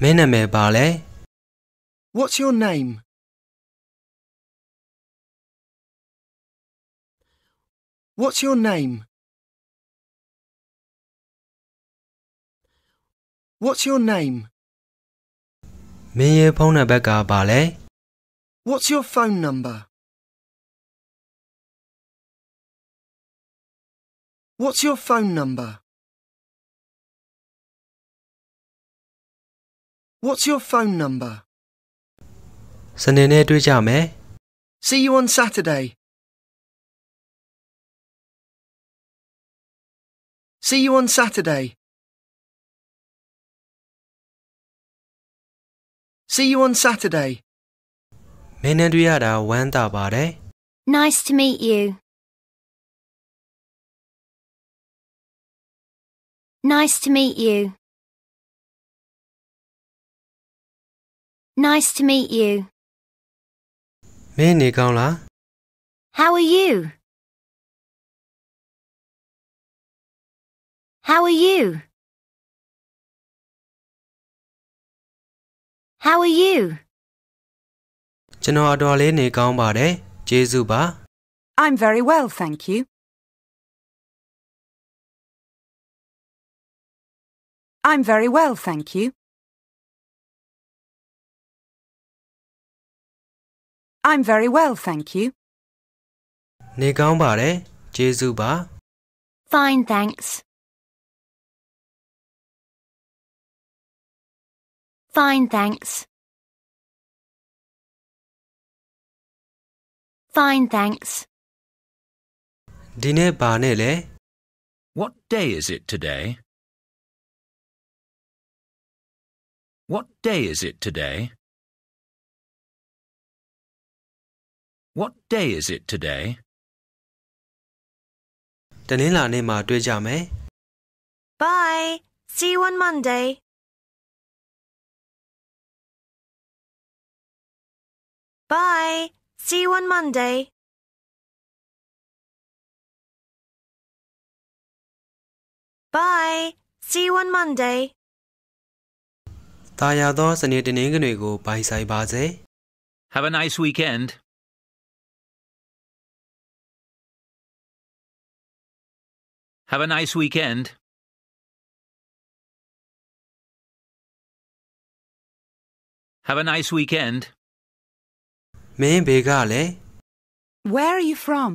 မင်းနာမည်ပါလဲ What's your name? What's your name? What's your name? မင်းရဲ့ဖုန်းနံပါတ်ကပါလဲ What's your phone number? What's your phone number? What's your phone number? စနေနေ့တွေ့ကြမယ် See you on Saturday. See you on Saturday. See you on Saturday. မင်းနဲ့တွေ့ရတာဝမ်းသာပါတယ် Nice to meet you. Nice to meet you. Nice to meet you. မင်းနေကောင်းလား How are you? How are you? How are you? ကျွန်တော်အတော်လေးနေကောင်းပါတယ်ကျေးဇူးပါ I'm very well, thank you. I'm very well, thank you. I'm very well, thank you. နေကောင်းပါတယ်ကျေးဇူးပါ Fine, thanks. Fine, thanks. Fine, thanks. ဒီနေ့ဘာနဲ့လဲ What day is it today? What day is it today? What day is it today? တနင်္လာနေ့မှာတွေ့ကြမယ် Bye. See you on Monday. Bye. See you on Monday. Bye. See you on Monday. တာယာသောစနေတနင်္ဂနွေကိုဘိုင်ဆိုင်ပါစေ Have a nice weekend. Have a nice weekend. Have a nice weekend. မင်းဘေကလည်း Where are you from?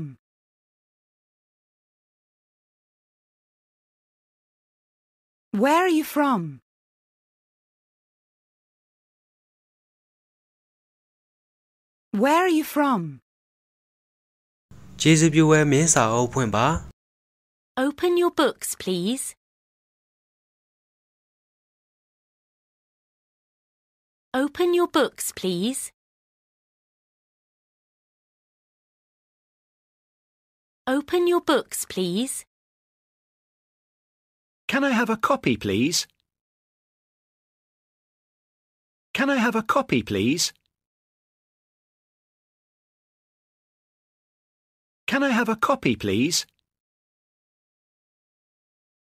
Where are you from? Where are you from? ကျေးဇူးပြုဝဲမင်းစာအုပ်ဖွင့်ပါ Open your books, please. Open your books, please. Open your books, please. Can I have a copy, please? Can I have a copy, please? Can I have a copy, please?